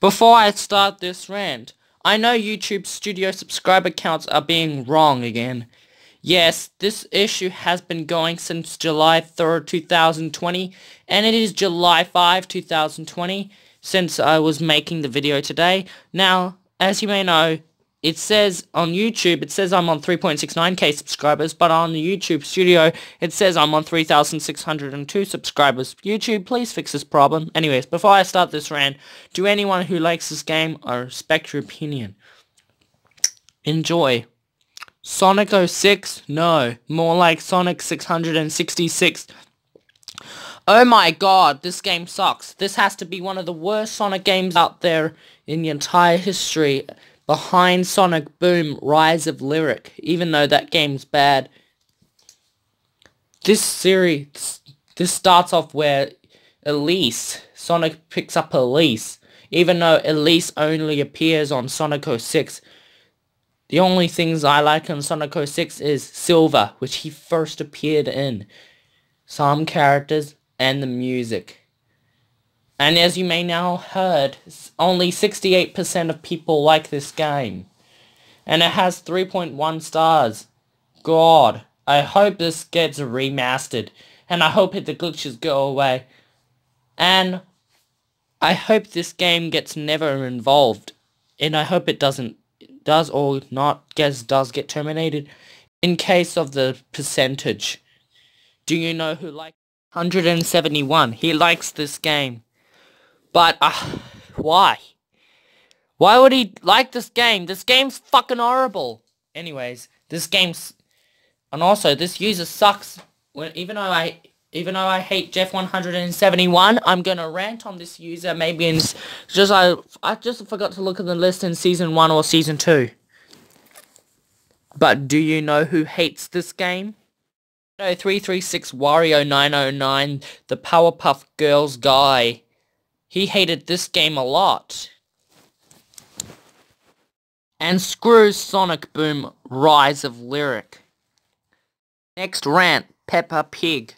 Before I start this rant, I know YouTube Studio subscriber counts are being wrong again. Yes, this issue has been going since July 3rd, 2020, and it is July 5, 2020, since I was making the video today. Now, as you may know, it says on YouTube, it says I'm on 3.69k subscribers, but on the YouTube studio, it says I'm on 3,602 subscribers. YouTube, please fix this problem. Anyways, before I start this rant, to anyone who likes this game, I respect your opinion. Enjoy. Sonic 06? No. More like Sonic 666. Oh my god, this game sucks. This has to be one of the worst Sonic games out there in the entire history. Behind Sonic Boom, Rise of Lyric. Even though that game's bad. This series, this starts off where Elise, Sonic picks up Elise. Even though Elise only appears on Sonic 06. The only things I like on Sonic 06 is Silver, which he first appeared in. Some characters and the music. And as you may now heard, only 68% of people like this game. And it has 3.1 stars. God, I hope this gets remastered. And I hope the glitches go away. And I hope this game gets never involved. And I hope it doesn't does or not gets does get terminated in case of the percentage. Do you know who likes 171? He likes this game. But uh, why? Why would he like this game? This game's fucking horrible. Anyways, this game's and also this user sucks. When even though I even though I hate Jeff 171, I'm gonna rant on this user maybe in just I I just forgot to look at the list in season one or season two. But do you know who hates this game? No, 336 Wario 909, the Powerpuff Girls guy. He hated this game a lot. And screw Sonic Boom Rise of Lyric. Next rant, Peppa Pig.